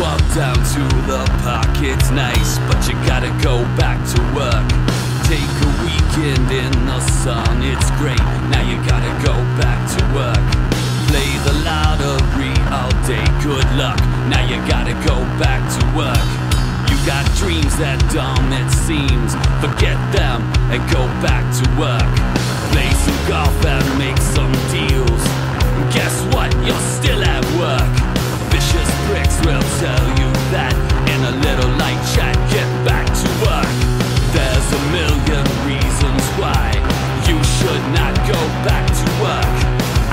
walk down to the park, it's nice, but you gotta go back to work. Take a weekend in the sun, it's great, now you gotta go back to work. Play the lottery all day, good luck, now you gotta go back to work. You got dreams that dumb it seems, forget them and go back to work. Play some golf and make some deals. Guess what? You're still at work. Bricks will tell you that in a little light chat, get back to work. There's a million reasons why you should not go back to work.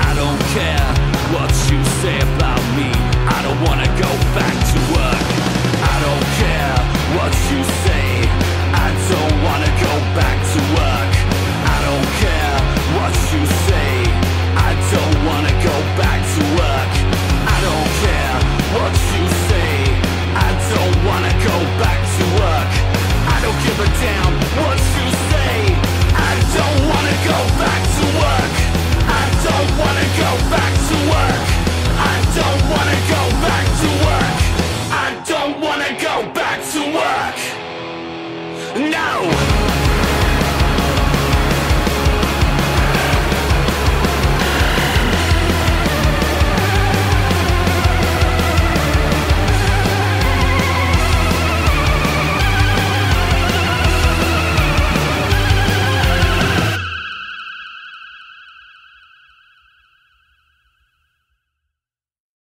I don't care what you say about me. I don't wanna go back to work.